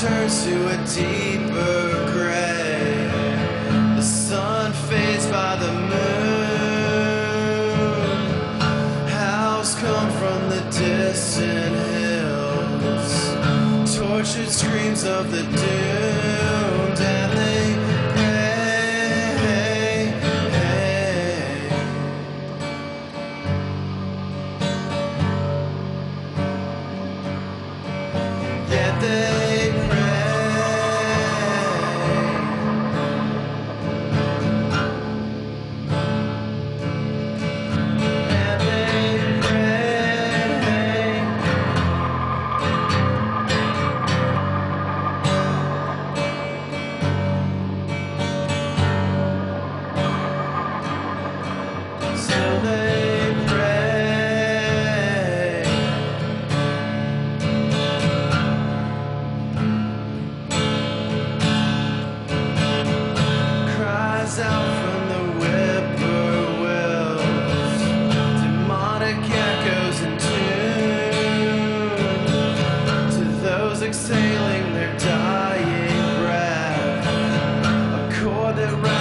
turns to a deeper gray. The sun fades by the moon. Howls come from the distant hills. Tortured screams of the doomed, frozen too. To those exhaling their dying breath, a chord that.